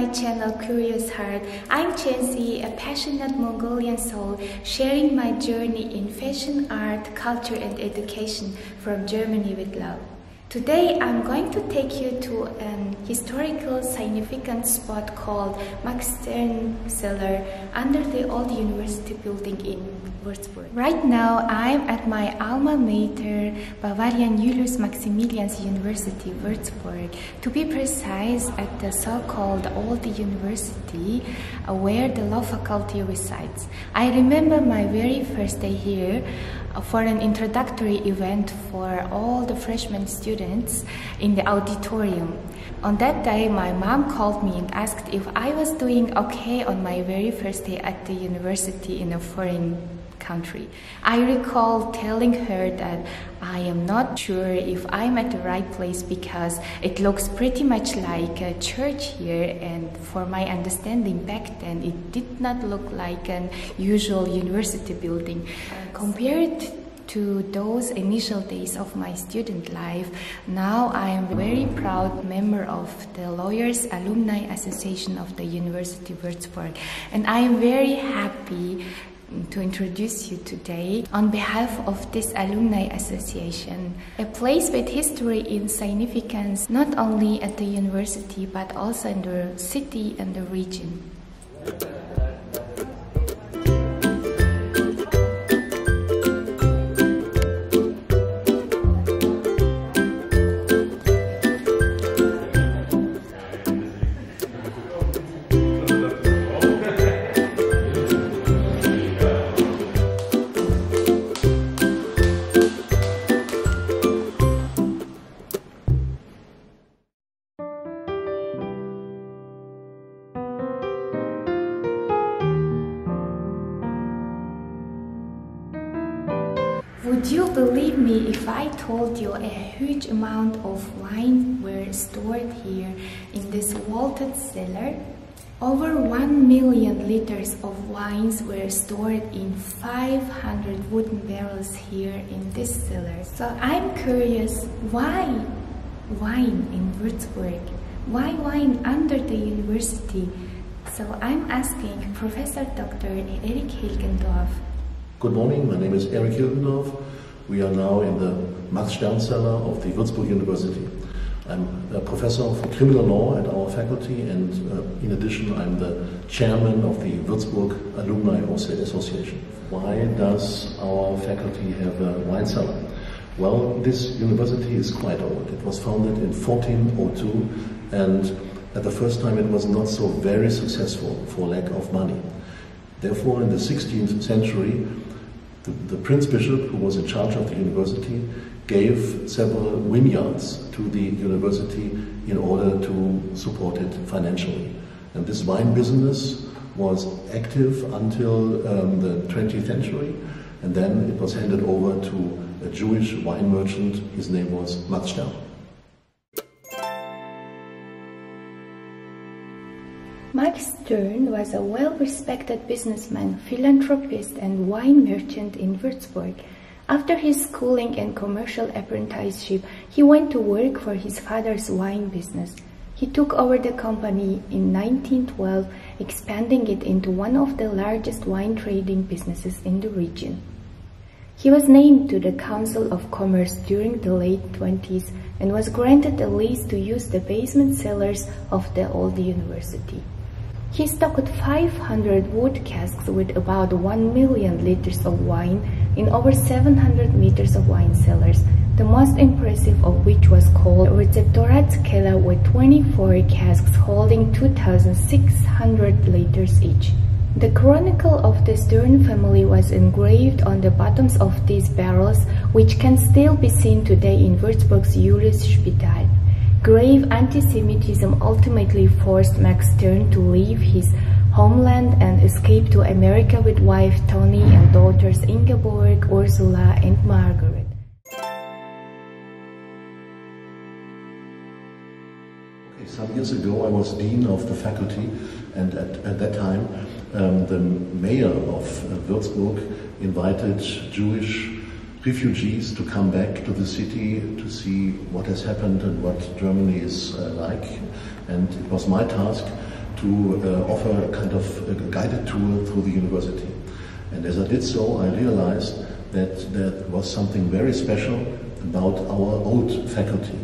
my channel Curious Heart. I'm Chensi, a passionate Mongolian soul, sharing my journey in fashion, art, culture, and education from Germany with love. Today I'm going to take you to an historical significant spot called Max Stern Cellar under the old university building in Würzburg. Right now I'm at my alma mater Bavarian Julius Maximilians University Würzburg. To be precise at the so-called old university uh, where the law faculty resides. I remember my very first day here for an introductory event for all the freshman students in the auditorium. On that day, my mom called me and asked if I was doing okay on my very first day at the university in a foreign country. I recall telling her that I am not sure if I'm at the right place because it looks pretty much like a church here and for my understanding back then it did not look like an usual university building. Compared to those initial days of my student life, now I am a very proud member of the Lawyers Alumni Association of the University of Würzburg and I am very happy to introduce you today on behalf of this alumni association a place with history in significance not only at the university but also in the city and the region told you a huge amount of wine were stored here in this vaulted cellar? Over 1 million liters of wines were stored in 500 wooden barrels here in this cellar. So I'm curious, why wine in Würzburg? Why wine under the university? So I'm asking Professor Dr. Eric Hilgendorf Good morning, my name is Eric Hilgendorf. We are now in the Max Stern Cellar of the Würzburg University. I'm a professor of criminal law at our faculty and uh, in addition I'm the chairman of the Würzburg Alumni Association. Why does our faculty have a wine cellar? Well, this university is quite old. It was founded in 1402 and at the first time it was not so very successful for lack of money. Therefore, in the 16th century, the, the, Prince Bishop, who was in charge of the university, gave several vineyards to the university in order to support it financially. And this wine business was active until um, the 20th century, and then it was handed over to a Jewish wine merchant. His name was Max Stern. Max Stern was a well-respected businessman, philanthropist, and wine merchant in Würzburg. After his schooling and commercial apprenticeship, he went to work for his father's wine business. He took over the company in 1912, expanding it into one of the largest wine trading businesses in the region. He was named to the Council of Commerce during the late 20s and was granted a lease to use the basement cellars of the old university. He stocked 500 wood casks with about 1 million liters of wine in over 700 meters of wine cellars, the most impressive of which was called Receptorat with 24 casks holding 2,600 liters each. The chronicle of the Stern family was engraved on the bottoms of these barrels, which can still be seen today in Würzburg's Julius Spital. Grave anti-Semitism ultimately forced Max Stern to leave his homeland and escape to America with wife Toni and daughters Ingeborg, Ursula, and Margaret. Okay, some years ago I was dean of the faculty and at, at that time um, the mayor of uh, Würzburg invited Jewish refugees to come back to the city to see what has happened and what Germany is uh, like. And it was my task to uh, offer a kind of a guided tour through the university. And as I did so, I realized that there was something very special about our old faculty.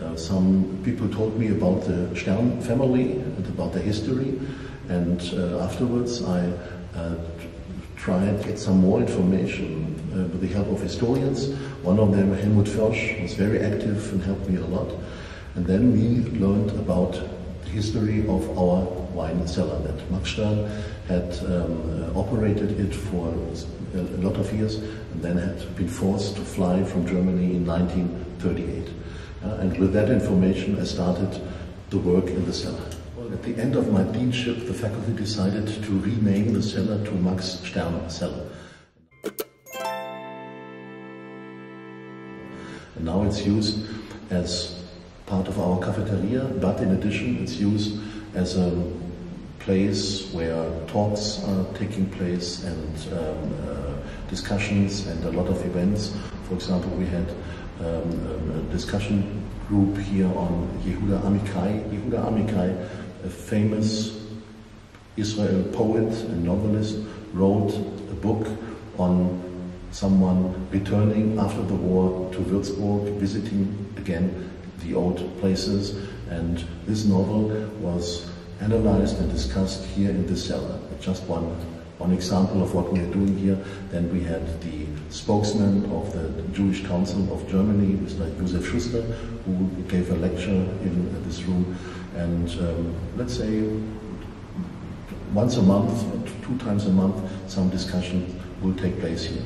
Uh, some people told me about the Stern family and about their history, and uh, afterwards I uh, tried to get some more information uh, with the help of historians. One of them, Helmut Försch, was very active and helped me a lot. And then we learned about the history of our wine cellar that Max Stern had um, uh, operated it for a lot of years and then had been forced to fly from Germany in 1938. Uh, and with that information, I started the work in the cellar. At the end of my deanship, the faculty decided to rename the cellar to Max Stern Cellar. And now it's used as part of our cafeteria, but in addition, it's used as a place where talks are taking place and um, uh, discussions and a lot of events. For example, we had um, a discussion group here on Yehuda Amichai. Yehuda Amichai, a famous Israel poet and novelist, wrote a book on someone returning after the war to Würzburg, visiting again the old places. And this novel was analyzed and discussed here in this cellar. Just one, one example of what we are doing here. Then we had the spokesman of the Jewish Council of Germany, Mr. Josef Schuster, who gave a lecture in this room. And um, let's say once a month, two times a month, some discussion will take place here.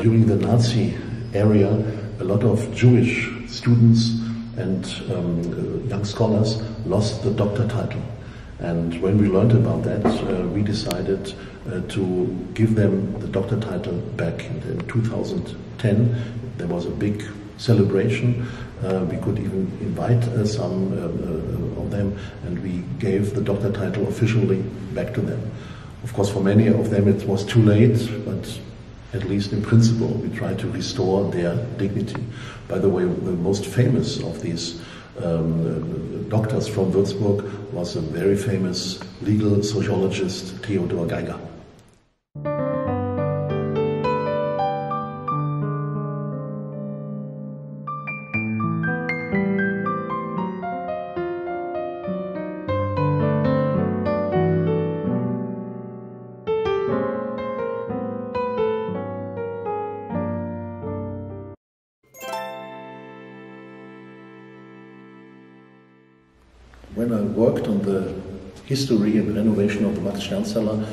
during the Nazi area, a lot of Jewish students and um, young scholars lost the doctor title. And when we learned about that, uh, we decided uh, to give them the doctor title back. In 2010, there was a big celebration. Uh, we could even invite uh, some uh, uh, of them, and we gave the doctor title officially back to them. Of course, for many of them, it was too late, but at least in principle, we tried to restore their dignity. By the way, the most famous of these um, doctors from Würzburg was a very famous legal sociologist, Theodor Geiger. History and renovation of the Max Stern cellar,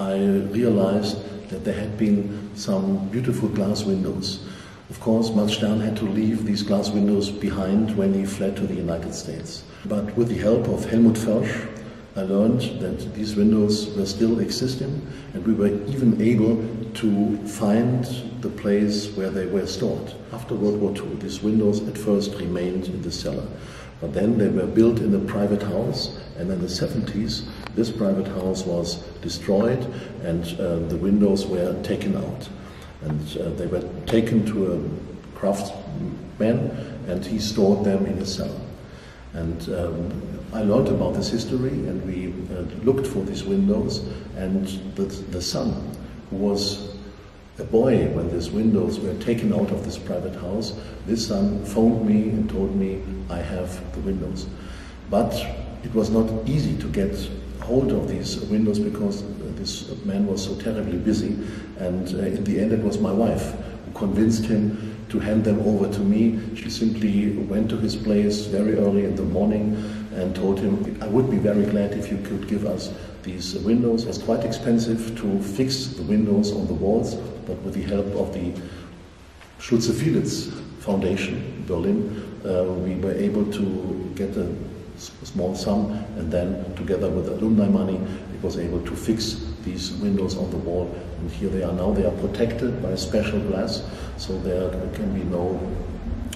I realized that there had been some beautiful glass windows. Of course, Max Stern had to leave these glass windows behind when he fled to the United States. But with the help of Helmut Försch, I learned that these windows were still existing and we were even able to find the place where they were stored. After World War II, these windows at first remained in the cellar. But then they were built in a private house, and in the 70s, this private house was destroyed and uh, the windows were taken out. And uh, they were taken to a craftsman, and he stored them in a cellar. And um, I learned about this history, and we uh, looked for these windows, and the, the son, who was a boy when these windows were taken out of this private house, this son phoned me and told me I have the windows. But it was not easy to get hold of these windows because this man was so terribly busy. And uh, in the end, it was my wife who convinced him to hand them over to me. She simply went to his place very early in the morning and told him, I would be very glad if you could give us these windows. It was quite expensive to fix the windows on the walls, but with the help of the Schulze Fielitz Foundation in Berlin, uh, we were able to get a small sum and then together with alumni money it was able to fix these windows on the wall and here they are now they are protected by special glass so there can be no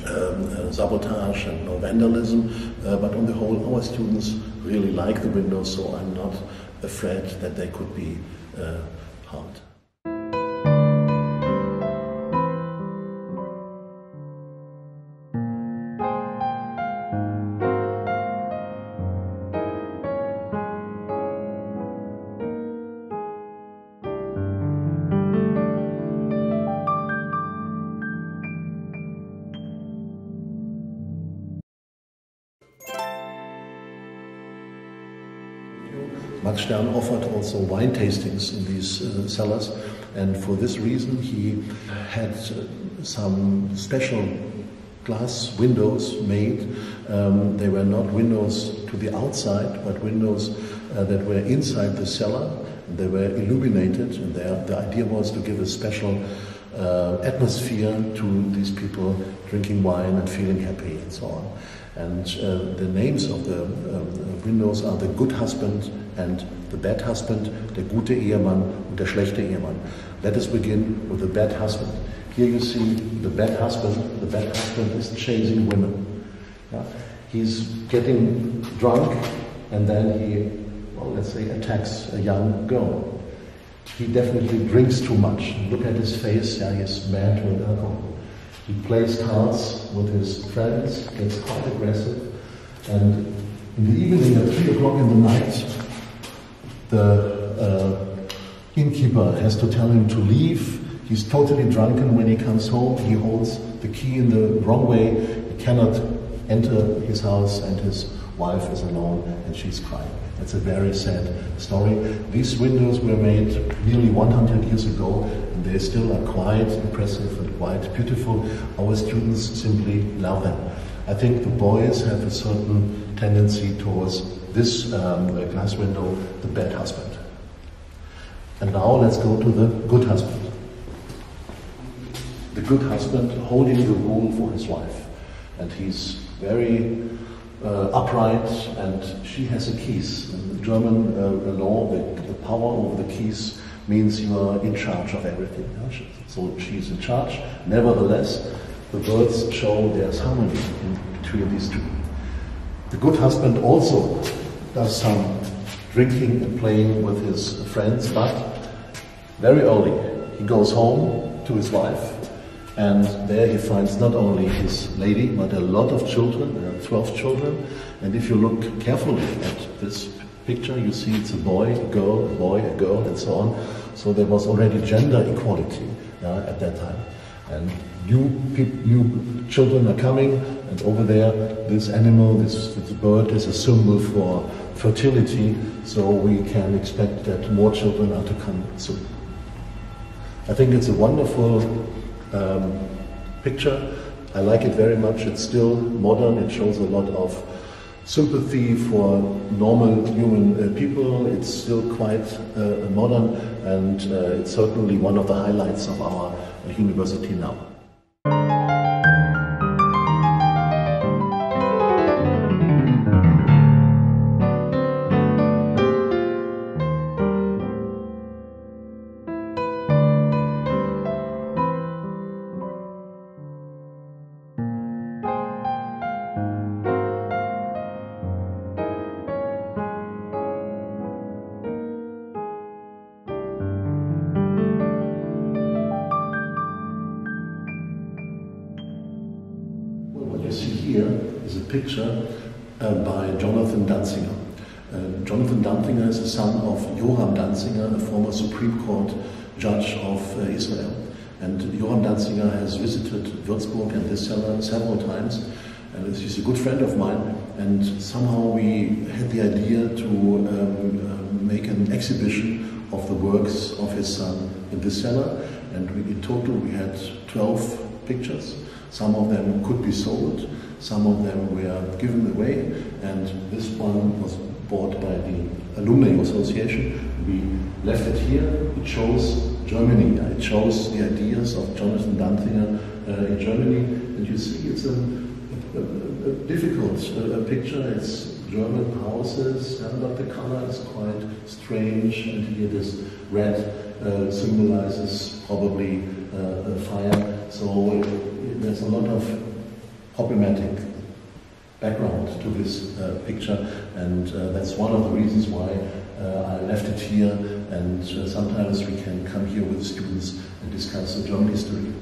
um, uh, sabotage and no vandalism uh, but on the whole our students really like the windows so I'm not afraid that they could be uh, harmed. Max Stern offered also wine tastings in these uh, cellars, and for this reason he had uh, some special glass windows made. Um, they were not windows to the outside, but windows uh, that were inside the cellar. They were illuminated, and the idea was to give a special uh, atmosphere to these people drinking wine and feeling happy and so on. And uh, the names of the um, windows are the good husband and the bad husband, der gute Ehemann und der schlechte Ehemann. Let us begin with the bad husband. Here you see the bad husband. The bad husband is chasing women. Yeah? He's getting drunk and then he, well, let's say, attacks a young girl. He definitely drinks too much. Look at his face. Yeah, he's mad with alcohol. He plays cards with his friends, gets quite aggressive, and in the evening at 3 o'clock in the night, the uh, innkeeper has to tell him to leave. He's totally drunken when he comes home. He holds the key in the wrong way. He cannot enter his house, and his wife is alone and she's crying. It's a very sad story. These windows were made nearly 100 years ago, and they still are quite impressive and quite beautiful. Our students simply love them. I think the boys have a certain tendency towards this um, glass window, the bad husband. And now let's go to the good husband. The good husband holding the rule for his wife. And he's very uh, upright and she has the keys. In German uh, law, the, the, power over the keys means you are in charge of everything. So she's in charge. Nevertheless, the birds show there's harmony between these two. The good husband also does some drinking and playing with his friends, but very early he goes home to his wife, and there he finds not only his lady, but a lot of children, there are 12 children. And if you look carefully at this picture, you see it's a boy, a girl, a boy, a girl, and so on. So there was already gender equality uh, at that time. And new, new children are coming, and over there, this animal, this, this bird is a symbol for fertility, so we can expect that more children are to come soon. I think it's a wonderful um, picture. I like it very much. It's still modern. It shows a lot of sympathy for normal human uh, people. It's still quite uh, modern, and uh, it's certainly one of the highlights of our uh, university now. Picture uh, by Jonathan Danziger. Uh, Jonathan Danziger is the son of Yoram Danziger, a former Supreme Court judge of uh, Israel. And Yoram Danziger has visited Würzburg and this cellar several times. And he's a good friend of mine. And somehow we had the idea to um, uh, make an exhibition of the works of his son in this cellar. And we, in total we had 12 pictures. Some of them could be sold. Some of them were given away, and this one was bought by the Alumni Association. We left it here. It shows Germany. It shows the ideas of Jonathan Danziger uh, in Germany. And you see it's a, a, a difficult uh, picture. It's German houses, but the color is quite strange. And here this red uh, symbolizes probably uh, fire. So there's a lot of problematic background to this uh, picture, and uh, that's one of the reasons why uh, I left it here. And uh, sometimes we can come here with students and discuss the German history.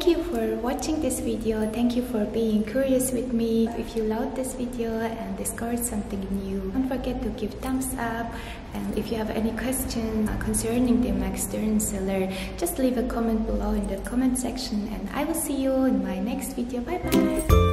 Thank you for watching this video. Thank you for being curious with me. If you loved this video and discovered something new, don't forget to give thumbs up. And if you have any questions concerning the Max Stern cellar, just leave a comment below in the comment section and I will see you in my next video. Bye bye!